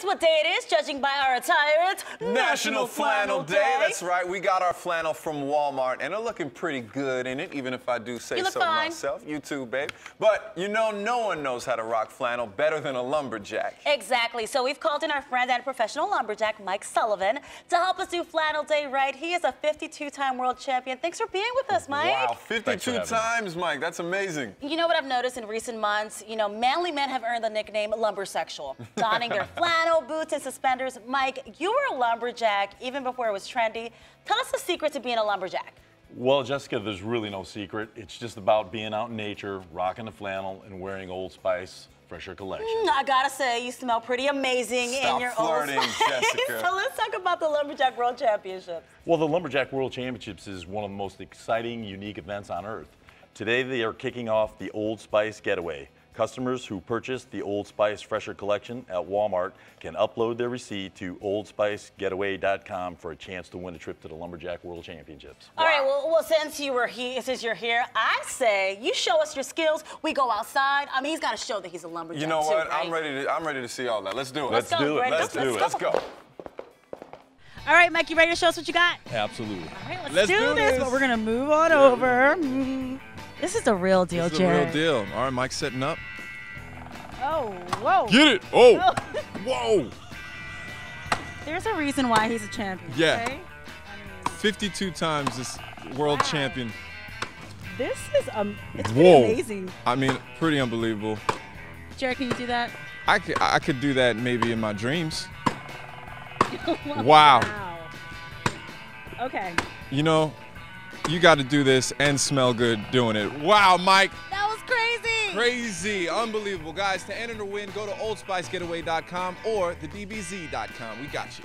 guess what day it is, judging by our attire? It's National Flannel Day. That's right. We got our flannel from Walmart, and they're looking pretty good in it, even if I do say so fine. myself. You too, babe. But you know, no one knows how to rock flannel better than a lumberjack. Exactly. So we've called in our friend and professional lumberjack, Mike Sullivan, to help us do Flannel Day right. He is a 52-time world champion. Thanks for being with us, Mike. Wow, 52 for having me. times, Mike. That's amazing. You know what I've noticed in recent months? You know, manly men have earned the nickname lumbersexual, donning their flannel, boots, and suspenders. Mike, you were a lumberjack even before it was trendy. Tell us the secret to being a lumberjack. Well, Jessica, there's really no secret. It's just about being out in nature, rocking the flannel, and wearing Old Spice Fresher Collection. Mm, I gotta say, you smell pretty amazing in Stop your flirting, old Jessica. so let's talk about the Lumberjack World Championships. Well, the Lumberjack World Championships is one of the most exciting, unique events on earth. Today, they are kicking off the Old Spice Getaway. Customers who purchase the Old Spice Fresher Collection at Walmart can upload their receipt to oldspicegetaway.com for a chance to win a trip to the Lumberjack World Championships. All right, well, well, since you were here, since you're here, I say you show us your skills. We go outside. I mean, he's got to show that he's a lumberjack You know too, what? right? I'm ready to. I'm ready to see all that. Let's do it. Let's go, do it. Greg. Let's Let's do it. Let's go. All right, Mike, you ready to show us what you got? Absolutely. All right, let's, Let's do, do this. this. But we're gonna move on over. Mm. This is the real deal, This is the Jared. real deal. All right, Mike's setting up. Oh, whoa. Get it. Oh. Oh. Whoa. There's a reason why he's a champion. Yeah. Okay? 52 times this world Wow. champion. This is um, it's Whoa. amazing. I mean, pretty unbelievable. Jared, can you do that? I could, I could do that maybe in my dreams. Wow. Wow. Okay. You know, you got to do this and smell good doing it. Wow, Mike. That was crazy. Crazy. Unbelievable. Guys, to enter to win, go to oldspicegetaway.com or thedbz.com. We got you.